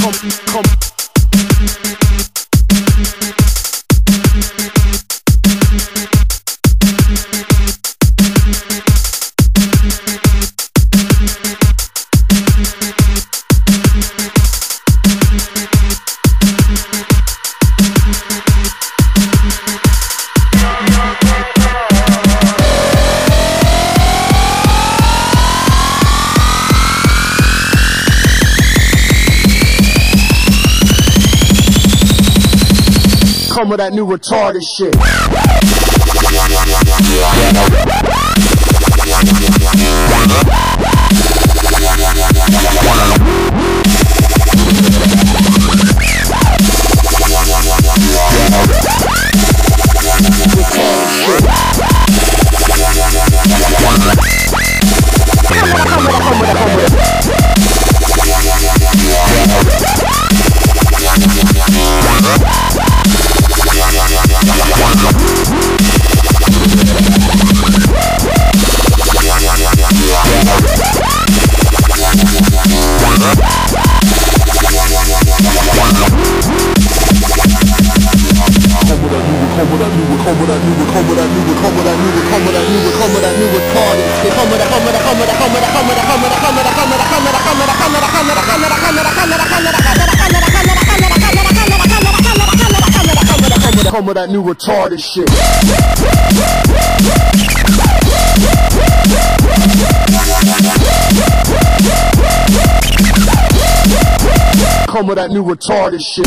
come, come. Some with that new retarded shit. Yeah. some of that new retarded shit. Come with that new retarded shit.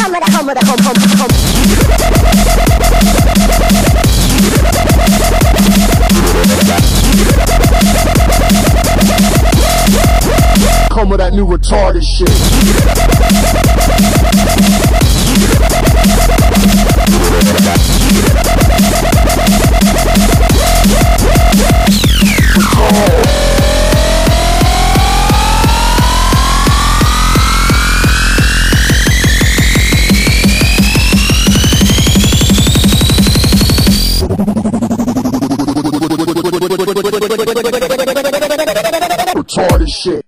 Come with that, come with that, come new retarded shit. retarded shit.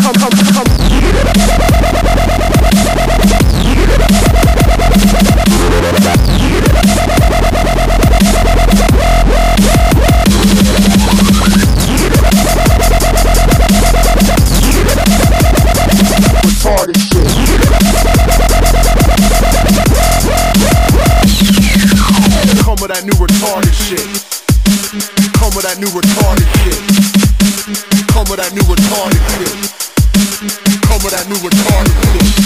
home, home, home. with that new retarded shit. Come with that new retarded shit. Come with that new retarded shit. Come with that new retarded shit.